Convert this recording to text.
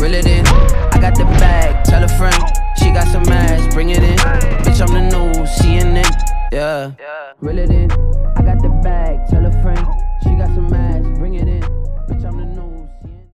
reel it in. I got the bag, tell a friend. She got some ass, bring it in. Bitch, I'm the new CNN. Yeah, reel it in.